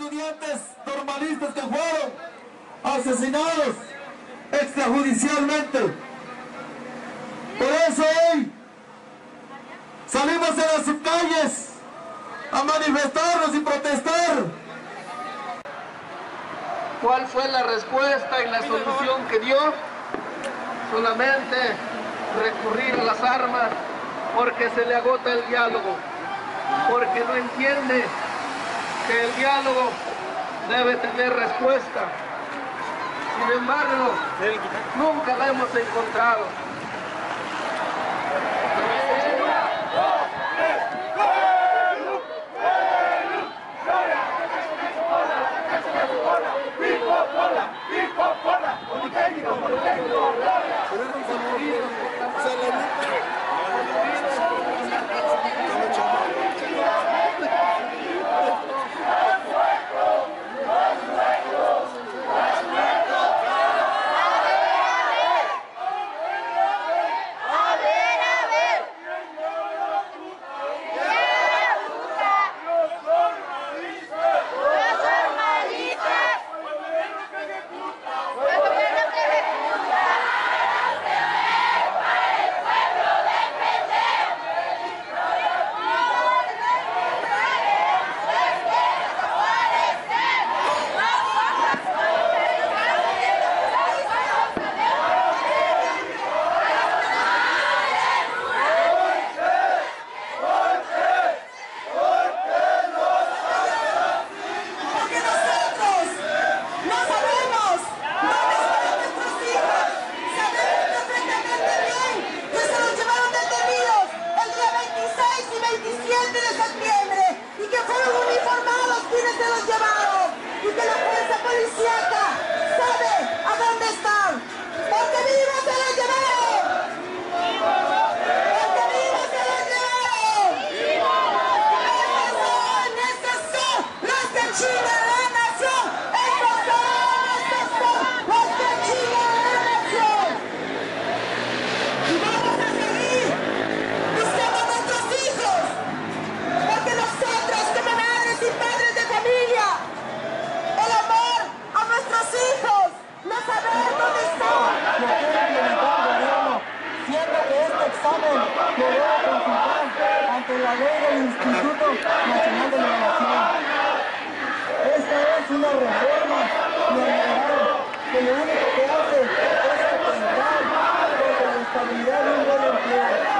estudiantes normalistas que fueron asesinados extrajudicialmente. Por eso hoy salimos a las calles a manifestarnos y protestar. ¿Cuál fue la respuesta y la solución que dio? Solamente recurrir a las armas porque se le agota el diálogo, porque no entiende que el diálogo debe tener respuesta. Sin embargo, nunca la hemos encontrado. La ley del Instituto Nacional de Migración. Esta es una reforma neoliberal que lo único que hace es atentar contra la estabilidad de un buen empleo.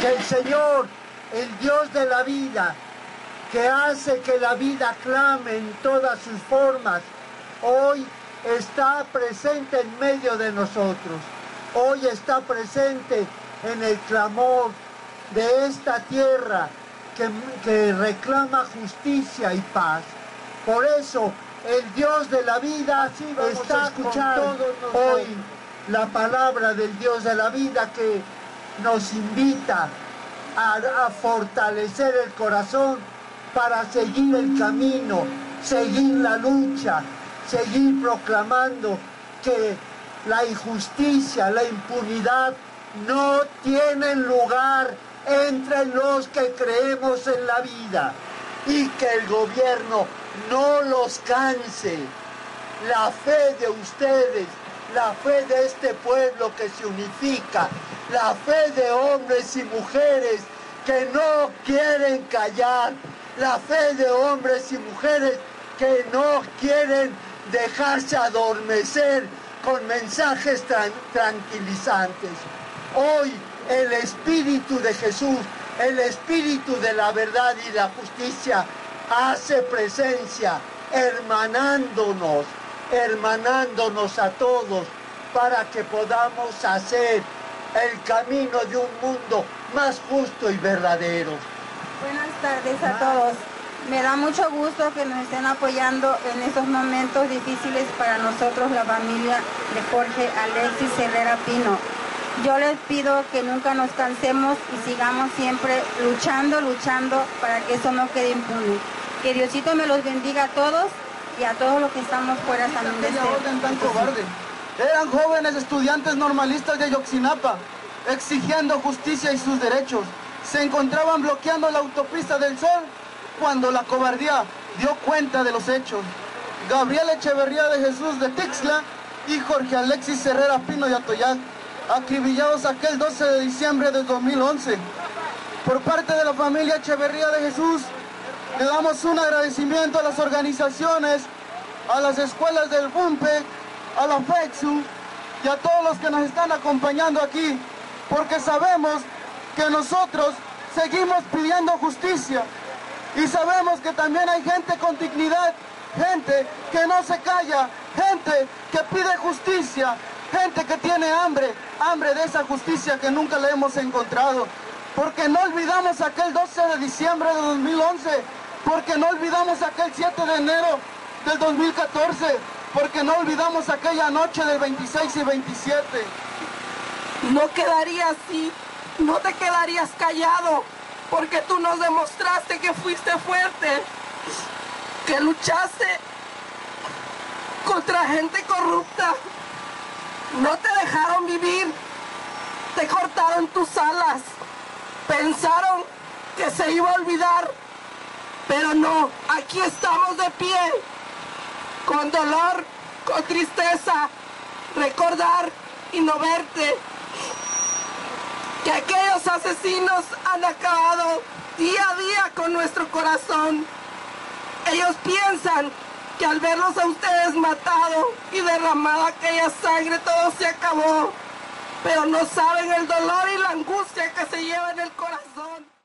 que el Señor, el Dios de la vida, que hace que la vida clame en todas sus formas, hoy está presente en medio de nosotros. Hoy está presente en el clamor de esta tierra que, que reclama justicia y paz. Por eso el Dios de la vida está escuchando hoy la palabra del Dios de la vida que nos invita a, fortalecer el corazón para seguir el camino, seguir la lucha, seguir proclamando que la injusticia, la impunidad no tienen lugar entre los que creemos en la vida y que el gobierno no los canse. La fe de ustedes, la fe de este pueblo que se unifica, la fe de hombres y mujeres que no quieren callar, la fe de hombres y mujeres que no quieren dejarse adormecer con mensajes tran- tranquilizantes. Hoy el Espíritu de Jesús, el Espíritu de la verdad y la justicia hace presencia, hermanándonos, hermanándonos a todos para que podamos hacer el camino de un mundo más justo y verdadero. Buenas tardes a todos. Me da mucho gusto que nos estén apoyando en estos momentos difíciles para nosotros, la familia de Jorge Alexis Herrera Pino. Yo les pido que nunca nos cansemos y sigamos siempre luchando, luchando para que eso no quede impune. Que Diosito me los bendiga a todos y a todos los que estamos fuera también de este-. Eran jóvenes estudiantes normalistas de Yoxinapa, exigiendo justicia y sus derechos. Se encontraban bloqueando la autopista del Sol cuando la cobardía dio cuenta de los hechos. Gabriel Echeverría de Jesús de Tixla y Jorge Alexis Herrera Pino de Atoyac, acribillados aquel 12 de diciembre de 2011. Por parte de la familia Echeverría de Jesús, le damos un agradecimiento a las organizaciones, a las escuelas del BUMPE, a la FEXU y a todos los que nos están acompañando aquí, porque sabemos que nosotros seguimos pidiendo justicia y sabemos que también hay gente con dignidad, gente que no se calla, gente que pide justicia, gente que tiene hambre, hambre de esa justicia que nunca le hemos encontrado. Porque no olvidamos aquel 12 de diciembre de 2011, porque no olvidamos aquel 7 de enero del 2014, porque no olvidamos aquella noche del 26 y 27. no quedaría así, no te quedarías callado, porque tú nos demostraste que fuiste fuerte, que luchaste contra gente corrupta, no te dejaron vivir, te cortaron tus alas, pensaron que se iba a olvidar, pero no, aquí estamos de pie, con dolor, con tristeza, recordar y no verte que aquellos asesinos han acabado día a día con nuestro corazón. Ellos piensan que al verlos a ustedes matado y derramada aquella sangre todo se acabó, pero no saben el dolor y la angustia que se lleva en el corazón.